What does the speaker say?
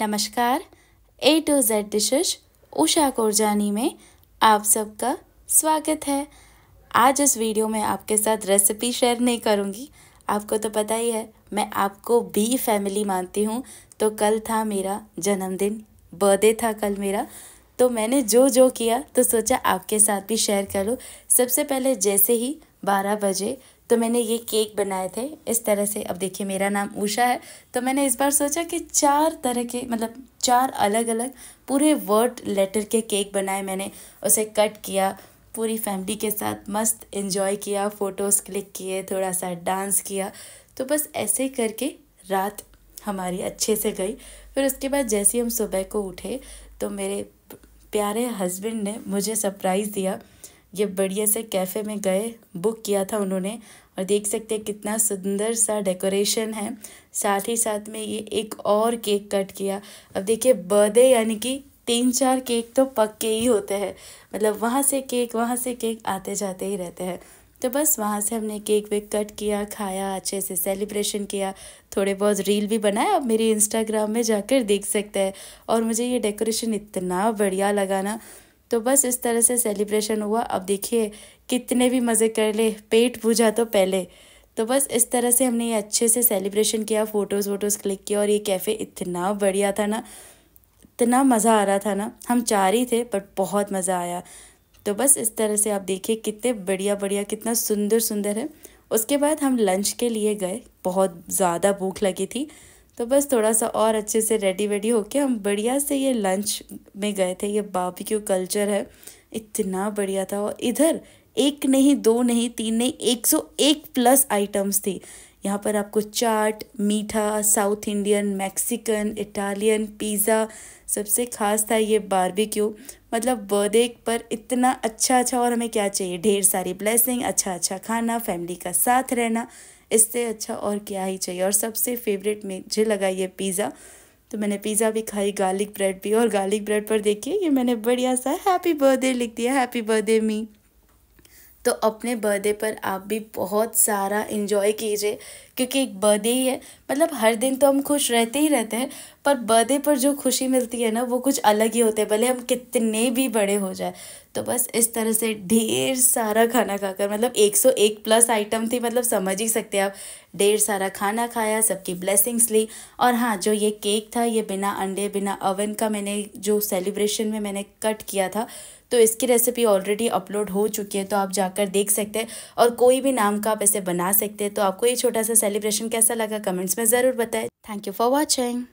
नमस्कार A to Z dishes Usha Korjani में आप सबका स्वागत है। आज इस वीडियो में आपके साथ रेसिपी शेयर नहीं करूँगी। आपको तो पता ही है, मैं आपको भी फैमिली मानती हूँ। तो कल था मेरा जन्मदिन बर्थडे था कल मेरा। तो मैंने जो जो किया तो सोचा आपके साथ भी शेयर करूँ। सबसे पहले जैसे ही बारह बजे तो मैंने ये केक बनाए थे, इस तरह से। अब देखिए, मेरा नाम उषा है। तो मैंने इस बार सोचा कि चार तरह के मतलब चार अलग अलग पूरे वर्ड लेटर के केक बनाए मैंने। उसे कट किया, पूरी फैमिली के साथ मस्त इन्जॉय किया फ़ोटोज़ क्लिक किए थोड़ा सा डांस किया। तो बस ऐसे करके रात हमारी अच्छे से गई। फिर उसके बाद जैसे हम सुबह को उठे तो मेरे प्यारे हस्बैंड ने मुझे सरप्राइज़ दिया ये बढ़िया से कैफ़े में गए बुक किया था उन्होंने और देख सकते हैं कितना सुंदर सा डेकोरेशन है। साथ ही साथ में ये एक और केक कट किया। अब देखिए बर्थडे यानी कि तीन चार केक तो पक्के ही होते हैं। मतलब वहाँ से केक वहाँ से केक आते जाते ही रहते हैं। तो बस वहाँ से हमने केक वेक कट किया, खाया, अच्छे से सेलिब्रेशन किया। थोड़े बहुत रील भी बनाए अब मेरे इंस्टाग्राम में जाकर देख सकते हैं। और मुझे ये डेकोरेशन इतना बढ़िया लगा ना। तो बस इस तरह से सेलिब्रेशन हुआ। अब देखिए, कितने भी मज़े कर ले, पेट पूजा तो पहले। तो बस इस तरह से हमने ये अच्छे से सेलिब्रेशन किया फ़ोटोज़ वोटोज़ क्लिक किया और ये कैफ़े इतना बढ़िया था ना, इतना मज़ा आ रहा था ना। हम चार ही थे बट बहुत मज़ा आया। तो बस इस तरह से आप देखिए, कितने बढ़िया बढ़िया, कितना सुंदर सुंदर है। उसके बाद हम लंच के लिए गए, बहुत ज़्यादा भूख लगी थी। तो बस थोड़ा सा और अच्छे से रेडी वेडी होके हम बढ़िया से ये लंच में गए थे। ये बारबेक्यू कल्चर है। इतना बढ़िया था और इधर एक नहीं, दो नहीं, तीन नहीं, एक सौ एक प्लस आइटम्स थी। यहाँ पर आपको चाट, मीठा South Indian Mexican Italian pizza सबसे ख़ास था ये बारबेक्यू मतलब बर्थडे पर इतना अच्छा अच्छा और हमें क्या चाहिए? ढेर सारी ब्लेसिंग अच्छा अच्छा खाना फैमिली का साथ रहना, इससे अच्छा और क्या ही चाहिए? और सबसे फेवरेट मुझे लगा ये पिज़्ज़ा तो मैंने पिज़्ज़ा भी खाई गार्लिक ब्रेड भी, और गार्लिक ब्रेड पर देखिए ये मैंने बढ़िया सा हैप्पी बर्थडे लिख दिया हैप्पी बर्थडे मी तो अपने बर्थडे पर आप भी बहुत सारा इन्जॉय कीजिए, क्योंकि एक बर्थडे ही है। मतलब हर दिन तो हम खुश रहते ही रहते हैं, पर बर्थडे पर जो खुशी मिलती है ना, वो कुछ अलग ही होते हैं, भले हम कितने भी बड़े हो जाए। तो बस इस तरह से ढेर सारा खाना खाकर मतलब एक सौ एक प्लस आइटम थी मतलब समझ ही सकते हैं आप। ढेर सारा खाना खाया, सबकी ब्लेसिंग्स ली। और हाँ जो ये केक था, ये बिना अंडे, बिना अवन का मैंने जो सेलिब्रेशन में मैंने कट किया था तो इसकी रेसिपी ऑलरेडी अपलोड हो चुकी है तो आप जाकर देख सकते हैं। और कोई भी नाम का आप ऐसे बना सकते हैं तो आपको ये छोटा सा सेलिब्रेशन कैसा लगा कमेंट्स में ज़रूर बताएँ। Thank you for watching